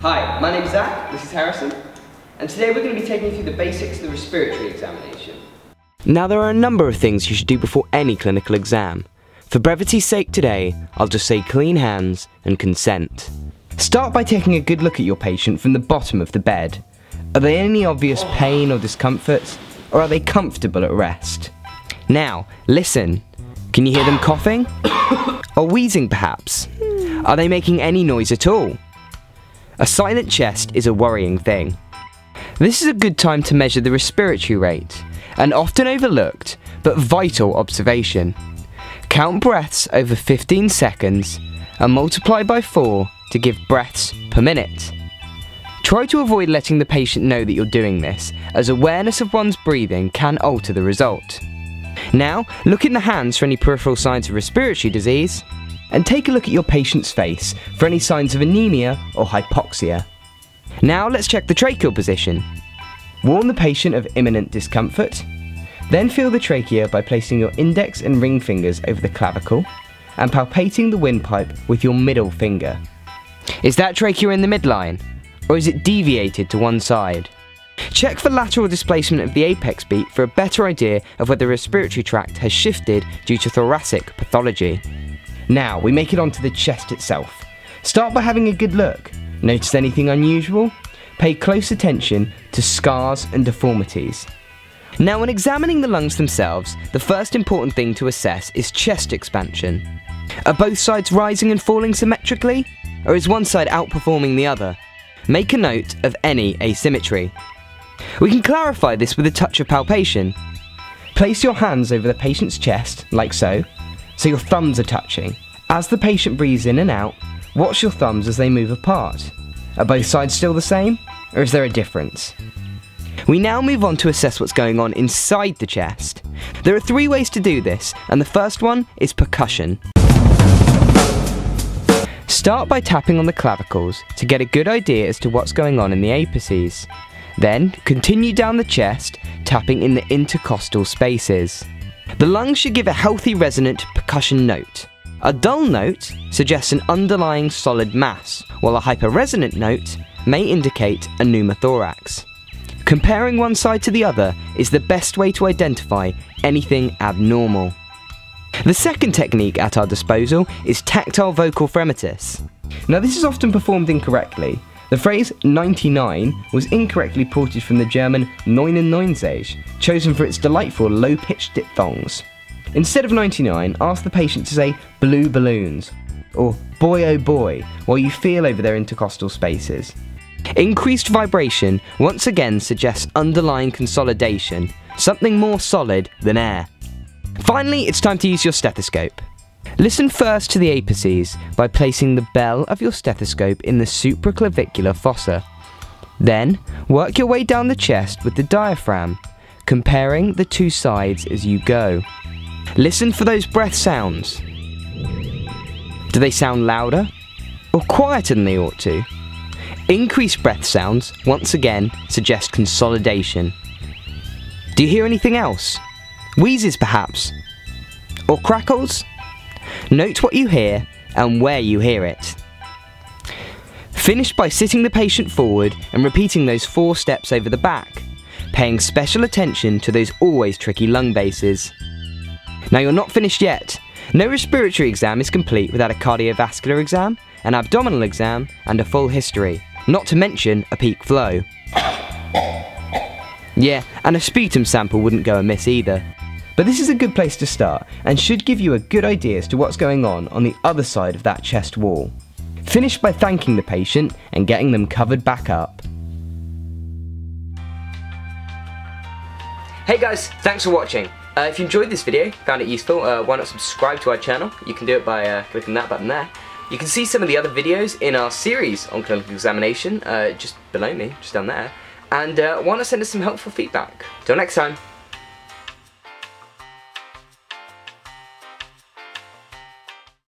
Hi, my name's Zach, this is Harrison, and today we're going to be taking you through the basics of the respiratory examination. Now there are a number of things you should do before any clinical exam. For brevity's sake today, I'll just say clean hands and consent. Start by taking a good look at your patient from the bottom of the bed. Are they in any obvious pain or discomfort, or are they comfortable at rest? Now, listen. Can you hear them coughing? or wheezing perhaps? Are they making any noise at all? A silent chest is a worrying thing. This is a good time to measure the respiratory rate, an often overlooked but vital observation. Count breaths over 15 seconds and multiply by 4 to give breaths per minute. Try to avoid letting the patient know that you're doing this, as awareness of one's breathing can alter the result. Now, look in the hands for any peripheral signs of respiratory disease, and take a look at your patient's face for any signs of anemia or hypoxia. Now let's check the tracheal position. Warn the patient of imminent discomfort. Then feel the trachea by placing your index and ring fingers over the clavicle and palpating the windpipe with your middle finger. Is that trachea in the midline? Or is it deviated to one side? Check for lateral displacement of the apex beat for a better idea of whether the respiratory tract has shifted due to thoracic pathology. Now, we make it onto the chest itself. Start by having a good look. Notice anything unusual? Pay close attention to scars and deformities. Now, when examining the lungs themselves, the first important thing to assess is chest expansion. Are both sides rising and falling symmetrically? Or is one side outperforming the other? Make a note of any asymmetry. We can clarify this with a touch of palpation. Place your hands over the patient's chest, like so, so your thumbs are touching. As the patient breathes in and out, watch your thumbs as they move apart. Are both sides still the same, or is there a difference? We now move on to assess what's going on inside the chest. There are three ways to do this, and the first one is percussion. Start by tapping on the clavicles to get a good idea as to what's going on in the apices. Then continue down the chest, tapping in the intercostal spaces. The lungs should give a healthy resonant percussion note. A dull note suggests an underlying solid mass, while a hyperresonant note may indicate a pneumothorax. Comparing one side to the other is the best way to identify anything abnormal. The second technique at our disposal is tactile vocal fremitus. Now this is often performed incorrectly. The phrase 99 was incorrectly ported from the German neunundneunzig chosen for its delightful low-pitched diphthongs. Instead of 99, ask the patient to say blue balloons, or boy oh boy, while you feel over their intercostal spaces. Increased vibration once again suggests underlying consolidation, something more solid than air. Finally, it's time to use your stethoscope. Listen first to the apices by placing the bell of your stethoscope in the supraclavicular fossa. Then, work your way down the chest with the diaphragm, comparing the two sides as you go. Listen for those breath sounds. Do they sound louder or quieter than they ought to? Increased breath sounds, once again, suggest consolidation. Do you hear anything else? Wheezes perhaps? Or crackles? Note what you hear and where you hear it. Finish by sitting the patient forward and repeating those four steps over the back, paying special attention to those always tricky lung bases. Now you're not finished yet. No respiratory exam is complete without a cardiovascular exam, an abdominal exam, and a full history, not to mention a peak flow. Yeah, and a sputum sample wouldn't go amiss either. But this is a good place to start and should give you a good idea as to what's going on on the other side of that chest wall. Finish by thanking the patient and getting them covered back up. Hey guys, thanks for watching. Uh, if you enjoyed this video, found it useful, uh, why not subscribe to our channel? You can do it by uh, clicking that button there. You can see some of the other videos in our series on clinical examination, uh, just below me, just down there. And uh, why not send us some helpful feedback? Till next time.